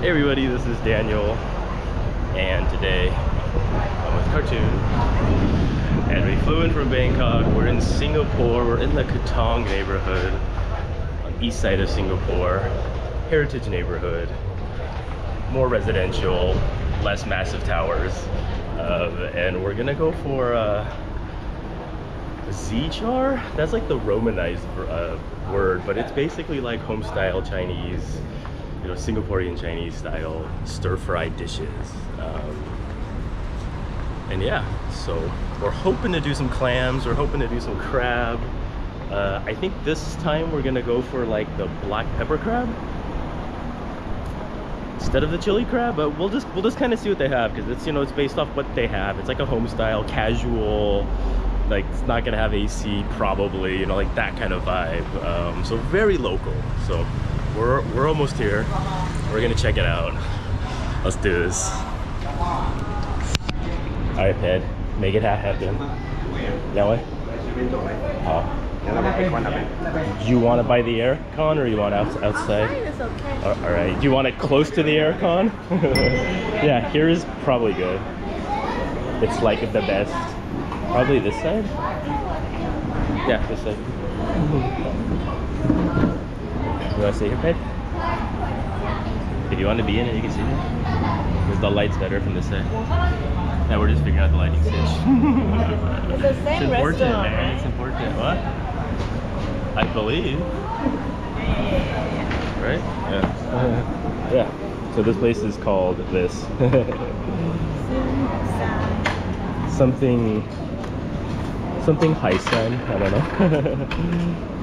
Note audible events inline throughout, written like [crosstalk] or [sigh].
Hey everybody, this is Daniel, and today I'm with Cartoon. And we flew in from Bangkok. We're in Singapore. We're in the Katong neighborhood on east side of Singapore, heritage neighborhood, more residential, less massive towers. Um, and we're gonna go for uh, Zichar? That's like the Romanized uh, word, but it's basically like home style Chinese, you know, Singaporean Chinese style stir fried dishes. Um, and yeah, so we're hoping to do some clams, we're hoping to do some crab. Uh, I think this time we're gonna go for like the black pepper crab instead of the chili crab but we'll just we'll just kind of see what they have because it's you know it's based off what they have it's like a home style casual like it's not gonna have AC probably you know like that kind of vibe um, so very local so we're we're almost here. We're gonna check it out. Let's do this. all right Ped make it happen. That way? Oh do you want to buy the aircon or you want out, outside? It's okay. all right. Do you want it close to the aircon [laughs] yeah here is probably good. It's like the best. Probably this side? Yeah, this side. You want to stay here, Ped? If you want to be in it, you can sit here. Because the light's better from this side. Yeah, we're just figuring out the lighting stitch. [laughs] It's the it's important, restaurant, man. It's important. What? I believe. Right? Yeah. yeah. So this place is called this. [laughs] Something something Haisan, I don't know. [laughs]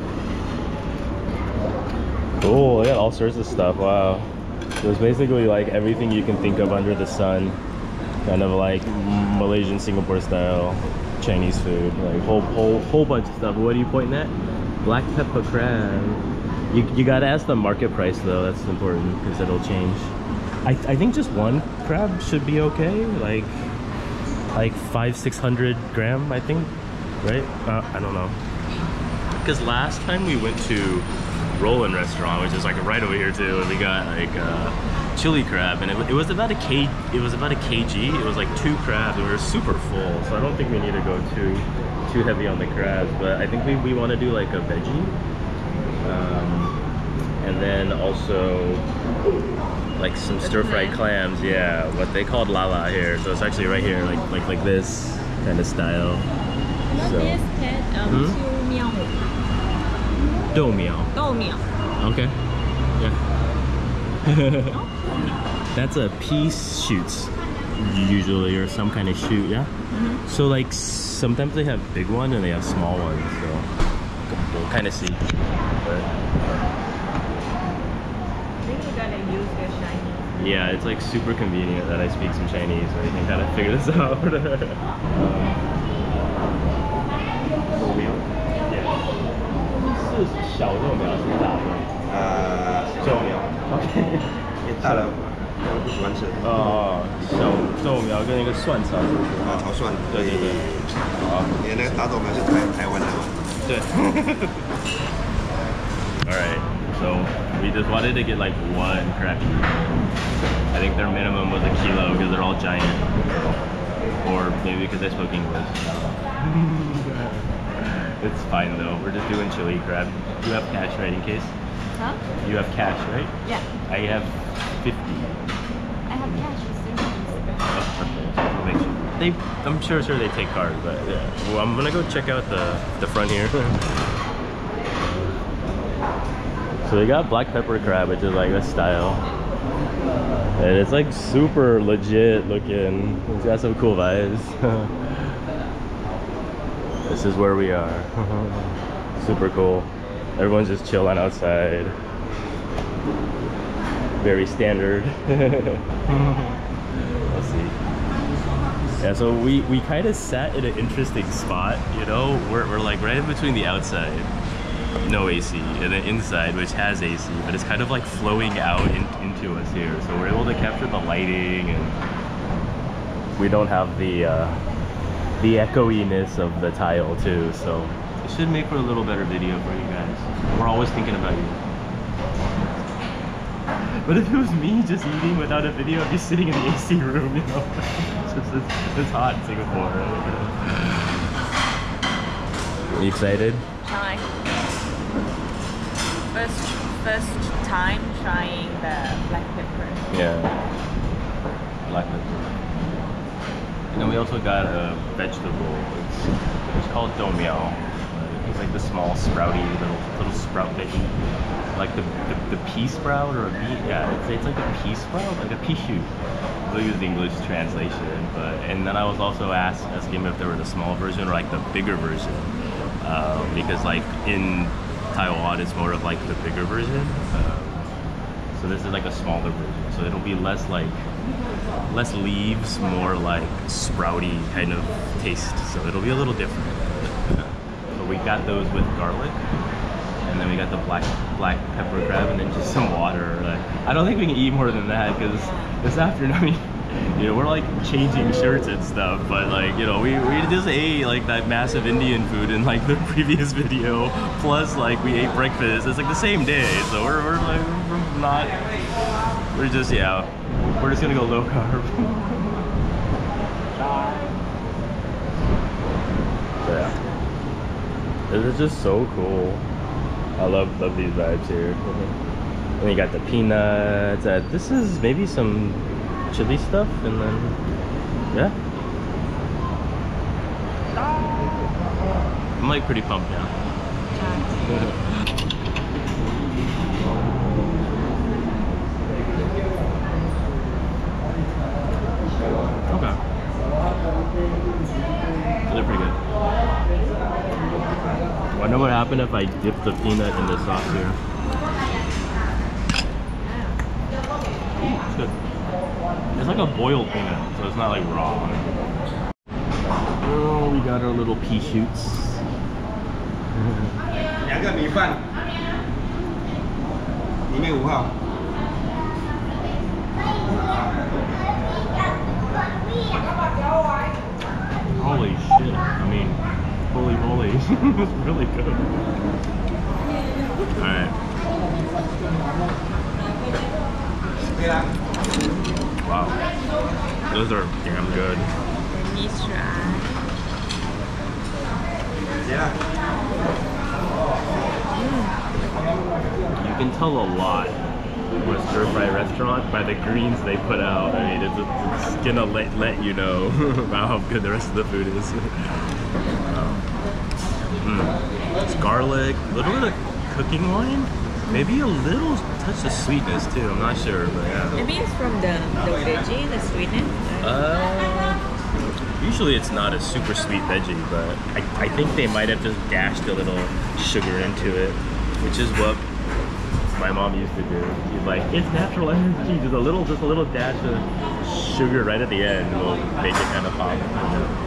cool, they got all sorts of stuff, wow. So it's basically like everything you can think of under the sun. Kind of like Malaysian Singapore style Chinese food. Like whole whole whole bunch of stuff. What are you pointing at? Black pepper crab. You, you gotta ask the market price though, that's important because it'll change. I, I think just one crab should be okay. Like like five, six hundred gram, I think right? Uh, I don't know. Because last time we went to Roland Restaurant, which is like right over here too, and we got like uh, chili crab, and it, it, was about a k. It was about a kg. It was like two crabs, and we were super full. So I don't think we need to go too too heavy on the crabs, but I think we, we want to do like a veggie, um, and then also like some stir-fried clams. Yeah, what they called lala here. So it's actually right here, like like like this kind of style. Not So- this pet, um, Hmm? Chiu miao. Dou miao. Dou miao. Okay. Yeah. [laughs] That's a piece shoots usually or some kind of shoot, yeah? Mhm. So like sometimes they have big one and they have small ones, so we'll kind of see. But I think you gotta use the Chinese. yeah, it's like super convenient that I speak some Chinese so you can kind of figure this [laughs] out. [laughs] 豆苗 yeah. 是小豆苗，是大豆苗。呃，小苗， OK。因为大的我不喜欢吃。哦，小豆苗跟一个蒜草，啊，炒蒜。对对对，好，你的那个大豆苗是台台湾的吗？对。All right, so we just wanted to get like one crappy. I think their minimum was a kilo because they're all giant, or maybe because I spoke English. it's fine though. We're just doing chili crab. You have cash, right? In case Huh? you have cash, right? Yeah. I have 50. I have cash. Oh, okay. I'll make sure. They, I'm sure, sure they take cards, but yeah. Well, I'm gonna go check out the the front here. [laughs] so they got black pepper crab, which is like this style, and it's like super legit looking. It's got some cool vibes. [laughs] this is where we are. [laughs] super cool. Everyone's just chilling outside. Very standard. [laughs] [laughs] Let's see. Yeah, so we, we kind of sat in an interesting spot, you know? We're, we're like right in between the outside, no AC, and the inside, which has AC, but it's kind of like flowing out in, into us here. So we're able to capture the lighting and we don't have the, uh, the echoiness of the tile too, so it should make for a little better video for you guys. We're always thinking about you. But if it was me just eating without a video, I'd be sitting in the AC room, you know. [laughs] It's, just, it's, it's hot in Singapore. Right? Are You excited? Try. First, first time trying the black pepper. Yeah. Black pepper. And then we also got a vegetable. It's, it's called dou miao. It's like the small sprouty little little sprout veggie. Like the, the, the pea sprout or a pea yeah, it's, it's like a pea sprout, like a pea shoot. We'll use the English translation. But and then I was also asked asking if there were the small version or like the bigger version. Um, because like in Taiwan it's more of like the bigger version. Um, so this is like a smaller version. So it'll be less like less leaves, more like sprouty kind of taste. So it'll be a little different. But we got those with garlic, and then we got the black black pepper crab, and then just some water. Like, I don't think we can eat more than that because this afternoon, I [laughs] mean, you know, we're like changing shirts and stuff. But like, you know, we we just ate like that massive Indian food in like [laughs] the previous video, plus like we ate breakfast. It's like the same day, so we're we're like we're not. We're just yeah. We're just gonna go low carb. [laughs] yeah. This is just so cool. I love love these vibes here. And you got the peanuts. Uh, this is maybe some chili stuff, and then yeah. I'm like pretty pumped now. Okay. They're pretty good Wonder what happened if I dip the peanut in the sauce here. Ooh, it's good. It's like a boiled peanut, so it's not like raw. Oh, we got our little pea shoots. 两个米饭，里面五号。 Holy shit. I mean, holy moly. [laughs] it's really good. Alright. Wow. Those are damn good. Try. You can tell a lot with stir fry restaurant by the greens they put out. I mean, it's, it's gonna let, let you know [laughs] about how good the rest of the food is. [laughs] It's garlic, a little bit of cooking wine, maybe a little touch of sweetness too. I'm not sure, but yeah. Maybe it's from the, the veggie, the sweetness. Uh, usually it's not a super sweet veggie, but I, I think they might have just dashed a little sugar into it, which is what my mom used to do. She's like, it's natural energy, just a little, just a little dash of sugar right at the end will make it kind of pop.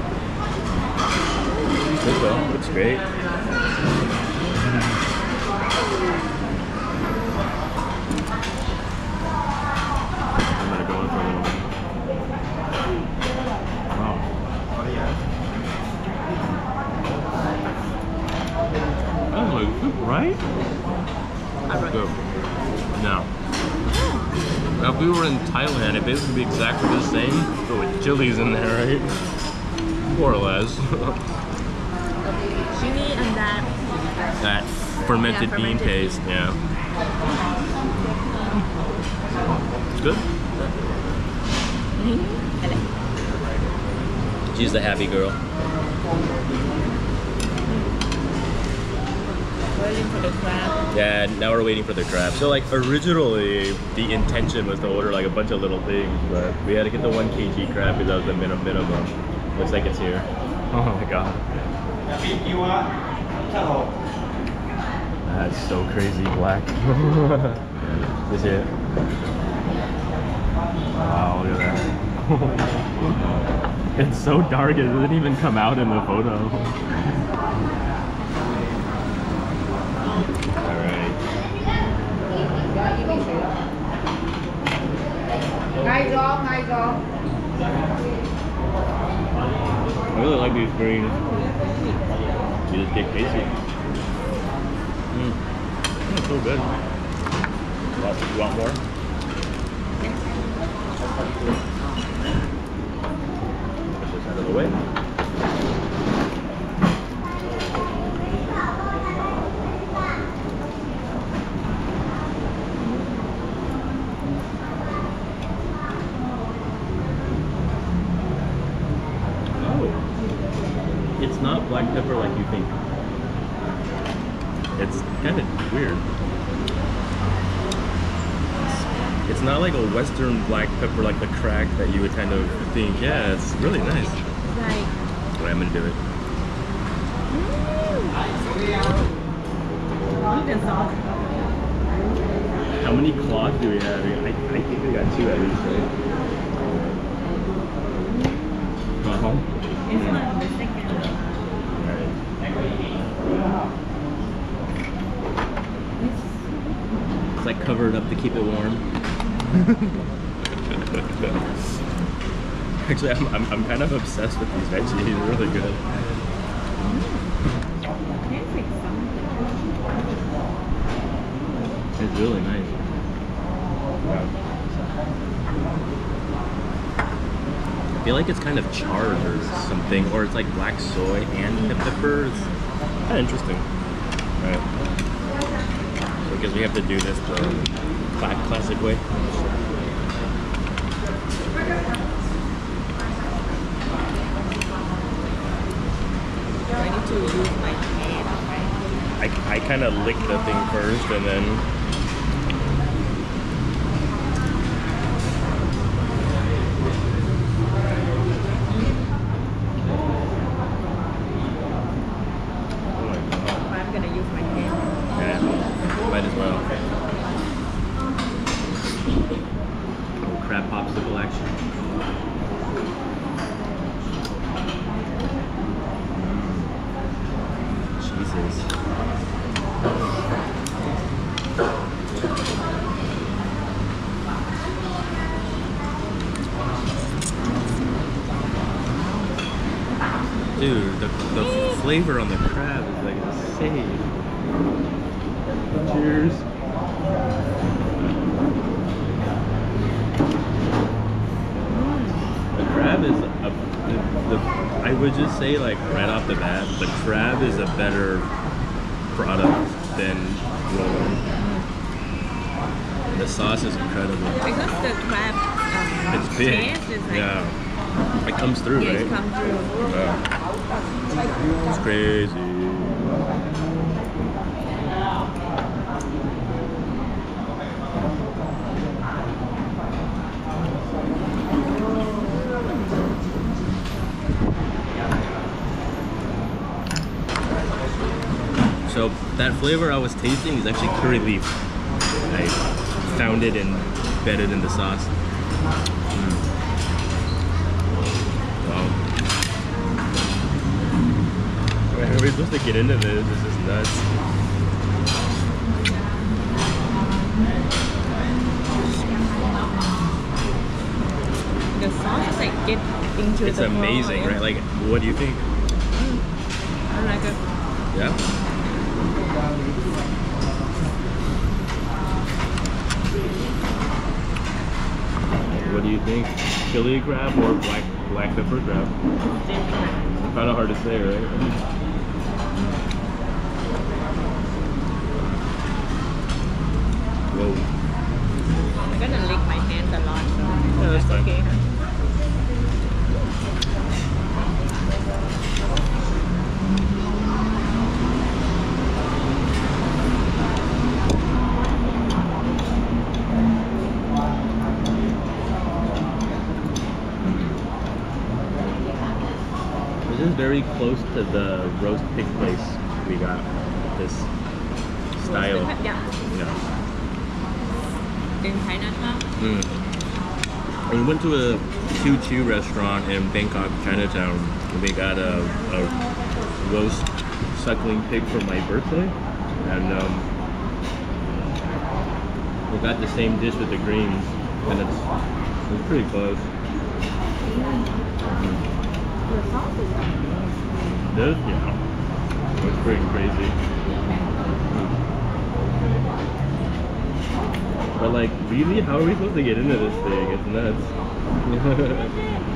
Good though, looks great. I'm gonna go in for a little bit. Oh. Oh, wow. That was like, right? That's good. No. Now, if we were in Thailand, it basically be exactly the same, but with chilies in there, right? More or less. [laughs] Chili and that. that fermented Yeah, bean fermented paste, yeah. It's good. Mm-hmm. She's the happy girl. Waiting for the crab. Yeah, now we're waiting for the crab. So like originally the intention was to order like a bunch of little things, but we had to get the one kg crab because that was the min- minimum. Looks like it's here. Oh my god. That's so crazy black. [laughs] Is it? Wow, look at that. [laughs] it's so dark, it doesn't even come out in the photo. [laughs] Alright. ngay gió ngay gió I really like these greens. You just get casey. Mmm. That's so good. You want more? Push this out of the way. Black pepper like you think. It's kind of weird. It's not like a Western black pepper like the crack that you would kind of think. Yeah, it's really nice. Like, Alright, I'm gonna do it. How many claws do we have? I, I think we got two at least, right? It's not the second. Like covered up to keep it warm. [laughs] Actually, I'm, I'm, I'm kind of obsessed with these veggies. They're really good. Tastes like something. It's really nice. I feel like it's kind of charred or something, or it's like black soy and pepper. It's kind of interesting. Right. Because we have to do this the classic way. I need to use my hand? I, I kind of lick the thing first and then Oh my god. I'm gonna use my hand. Yeah, might as well. Oh, crab popsicle action. Jesus. Dude, the, the flavor on the crab is like insane. Cheers. The crab is a, the, the, I would just say like right off the bat, the crab is a better product than roll. The sauce is incredible. Because the crab um, It's big. is like, Yeah. It comes through, yeah, right? it comes through. Yeah. It's crazy. So that flavor I was tasting is actually curry leaf. I found it and embedded in the sauce. Mm. Wow. How are we supposed to get into this? This is nuts. The sauce is like get into It's the amazing, bone. right? Like, what do you think? I like it. Yeah. What do you think? Chili crab or black black pepper crab? Kind of hard to say, right? Whoa. I'm gonna lick my hand a lot, so Yeah, that's fine. okay. This is very close to the roast pig place we got. This style. Yeah. Yeah. In Chinatown. Mm. We went to a Q Q restaurant in Bangkok, Chinatown. And we got a, a roast suckling pig for my birthday, and um, we got the same dish with the greens, and it's it's pretty close. This, yeah, it's pretty crazy. But like, really, how are we supposed to get into this thing? It's nuts. [laughs]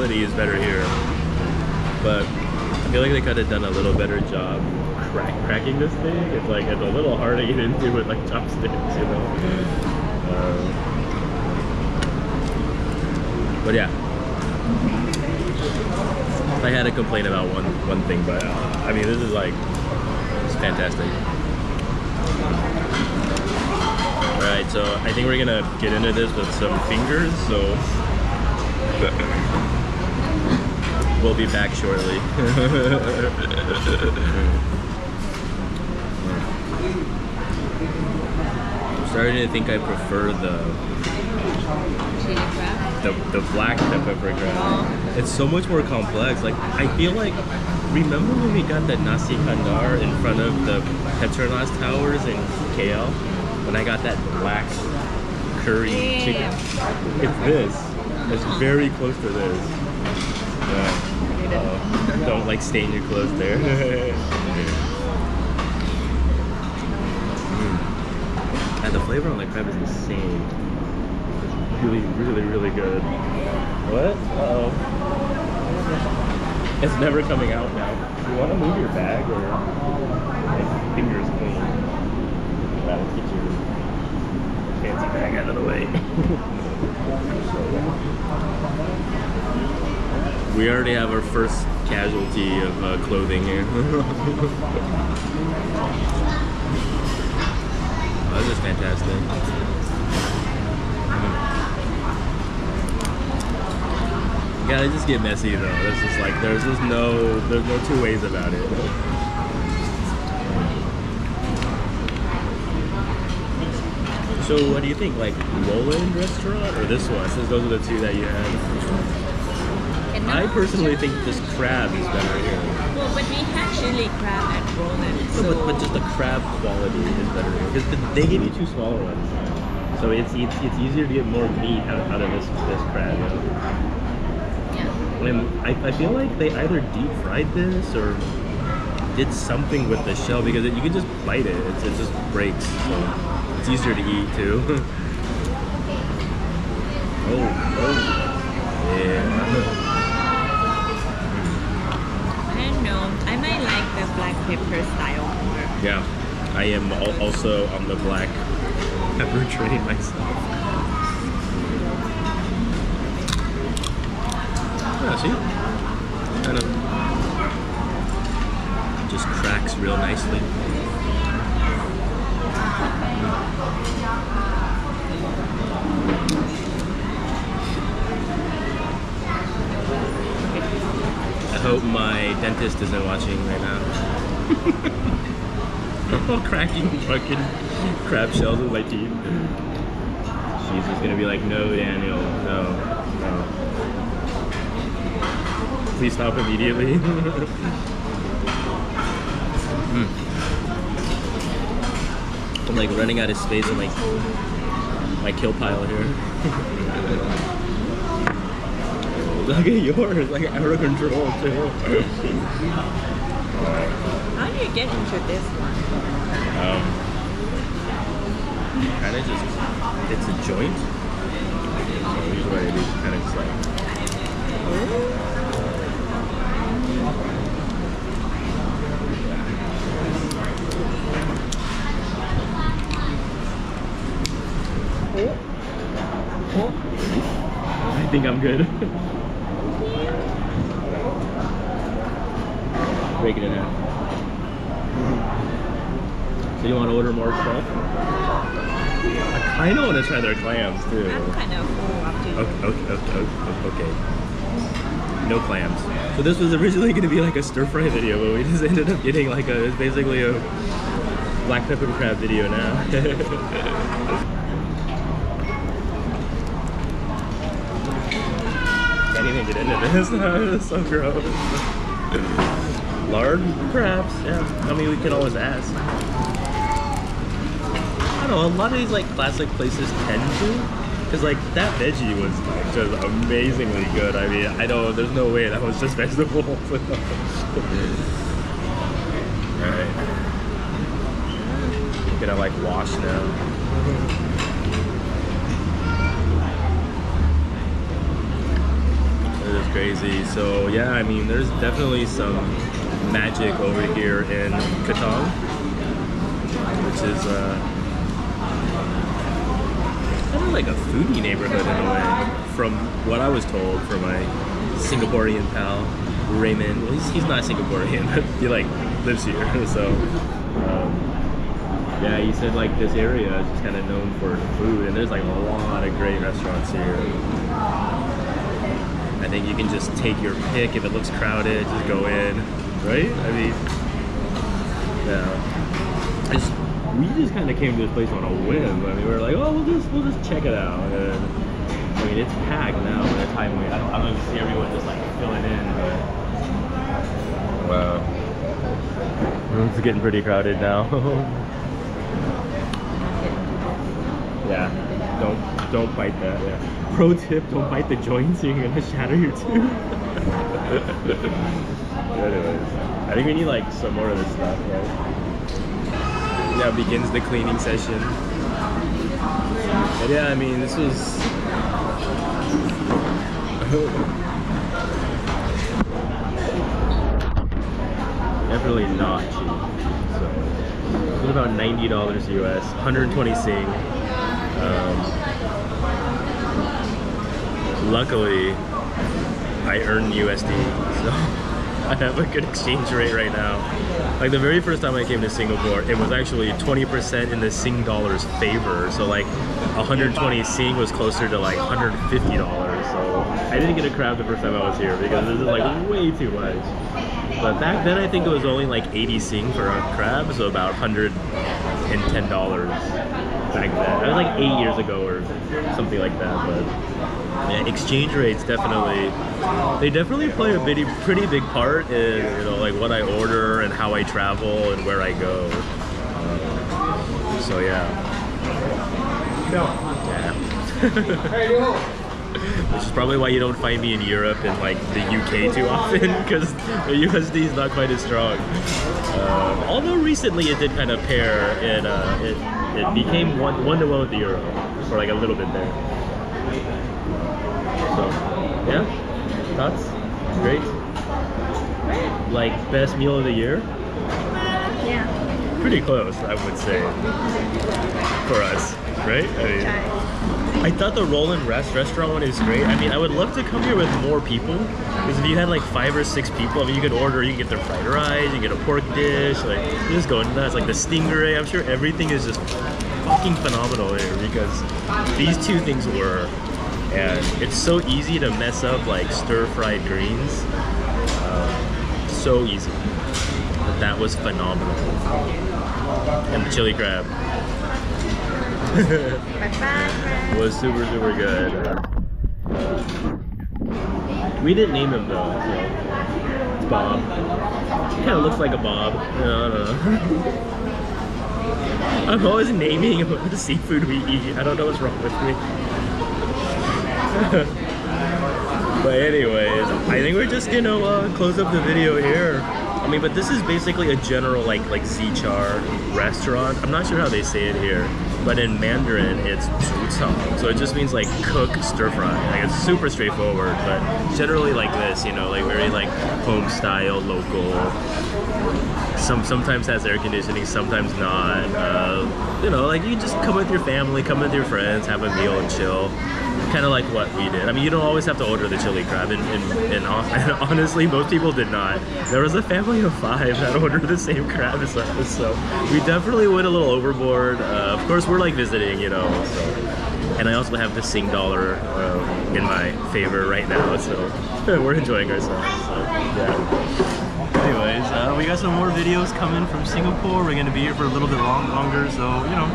quality is better here, but I feel like they could have done a little better job crack, cracking this thing. It's like it's a little hard to get into with like chopsticks, you know. Um, but yeah, I had to complain about one one thing, but uh, I mean this is like it's fantastic. All right, so I think we're gonna get into this with some fingers. So we'll be back shortly. I'm starting to think I prefer the the, the black pepper crab. Oh. It's so much more complex. Like I feel like remember when we got the nasi kandar in front of the Petronas Towers in KL? When I got that black curry chicken. It's this. It's very close to this. Yeah. Uh, don't like stain your clothes there. [laughs] Mm. And the flavor on the crab is insane really, really, really good. What? Uh oh. It's never coming out now. You want to move your bag or like, fingers clean? Let's get your fancy bag out of the way. [laughs] [laughs] we already have our first casualty of uh, clothing here. [laughs] Oh, this is fantastic. Yeah, they just get messy though. This is like there's just no there's no two ways about it. So what do you think? Like Roland restaurant or this one? Since those are the two that you had. I personally think this crab is better here. Well, but we had chili crab at Roland, No, but, but just the crab quality is better here because they gave you two smaller ones. So it's it's, it's easier to get more meat out, out of this this crab. You know? yeah. And I, I feel like they either deep fried this or did something with the shell because it, you can just bite it. It's, it just breaks. So it's easier to eat too. [laughs] oh, oh. Yeah. I don't know. I might like the black pepper style more. Yeah. I am al- also on the black pepper [laughs] train myself. Yeah, see? Kind of just cracks real nicely. I hope my dentist isn't watching right now. [laughs] I'm cracking fucking crab shells with my teeth. She's just gonna be like, no, Daniel, no, no. Please stop immediately. [laughs] Mm. I'm like running out of space in my my kill pile here. [laughs] Look at yours, like out of control too. You get into this one? Um, kind of just, it's a joint. So usually what I kind of just like, I think I'm good. Breaking it out. So you want to order more stuff? I kind of want to try their clams too. I'm kind of full up to you. Okay, okay, okay, okay, okay. No clams. So this was originally going to be like a stir fry video, but we just [laughs] ended up getting like a, it's basically a black pepper crab video now. [laughs] Can't even get into this. [laughs] it's so gross. Lard, perhaps. Yeah. I mean, we can always ask. Know. A lot of these like classic places tend to, Because like that veggie was like just amazingly good. I mean, I know there's no way that was just [laughs] vegetables. [laughs] Alright. Gonna like wash now. It is crazy. So yeah, I mean, there's definitely some magic over here in Katong, which is uh, kind of like a foodie neighborhood in a way, from what I was told from my Singaporean pal Raymond. Well, he's, he's not Singaporean, [laughs] but he like lives here, [laughs] so. Um, yeah, he said like this area is just kind of known for food, and there's like a lot of great restaurants here. I think you can just take your pick if it looks crowded, just go in, right? I mean, yeah. I just, we just kind of came to this place on a whim. I mean, we were like, oh, we'll just we'll just check it out. And, I mean, it's packed now by the time we. I don't, I don't even see everyone just like filling in, but wow, it's getting pretty crowded now. [laughs] yeah, don't don't bite that. Yeah. Pro tip: Don't bite the joints, or you're gonna shatter your tooth. [laughs] [laughs] Anyways, I think we need like some more of this stuff, right? Now begins the cleaning session. But yeah, I mean, this was. [laughs] Definitely not cheap. So, it was about ninety dollars US, 120 Sing. Um, luckily, I earn USD, so [laughs] I have a good exchange rate right now. Like the very first time I came to Singapore, it was actually 20% in the Sing dollar's favor. So like 120 Sing was closer to like 150 dollars. So I didn't get a crab the first time I was here because this is like way too much. But back then I think it was only like 80 Sing for a crab, so about 110 dollars back then. That was like eight years ago or something like that. But yeah, exchange rates definitely they definitely play a pretty pretty big part in you know like what I order and how I travel and where I go. Um, so yeah. Yeah. [laughs] Which is probably why you don't find me in Europe and like the UK too often [laughs] because the USD is not quite as strong. Um, although recently it did kind of pair, it, uh, it it became one one to one with the euro for like a little bit there. So yeah, thoughts? Great. Like best meal of the year? Yeah. Pretty close, I would say, for us, right? I mean, I thought the Roland Rest restaurant one is great. I mean, I would love to come here with more people because if you had like five or six people, I mean, you could order, you can get their fried rice, you can get a pork dish, like you just go nuts. Like the stingray, I'm sure everything is just fucking phenomenal here because these two things were, and it's so easy to mess up like stir fried greens. Um, so easy. But that was phenomenal. And the chili crab [laughs] was super super good. We didn't name him though, so it's Bob. Kind of looks like a Bob. I don't know. I'm always naming [laughs] the seafood we eat. I don't know what's wrong with me. [laughs] but anyways, I think we're just gonna uh, close up the video here. I mean, but this is basically a general like like Zichar restaurant. I'm not sure how they say it here, but in Mandarin it's zhucang, so it just means like cook stir fry. Like it's super straightforward, but generally like this, you know, like very like home style, local. Some sometimes has air conditioning, sometimes not. Uh, you know, like you just come with your family, come with your friends, have a meal and chill kind of like what we did. I mean, you don't always have to order the chili crab, and, and, and, [laughs] and honestly, most people did not. There was a family of five that [laughs] ordered the same crab as us, so we definitely went a little overboard. Uh, of course, we're like visiting, you know, so. And I also have the Sing dollar uh, in my favor right now, so [laughs] we're enjoying ourselves. So, yeah. Anyways, uh, we got some more videos coming from Singapore. We're gonna be here for a little bit long, longer, so you know,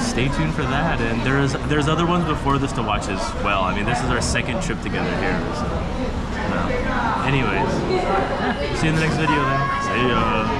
stay tuned for that. And there's there's other ones before this to watch as well. I mean, this is our second trip together here. So. Anyways, see you in the next video then. See ya.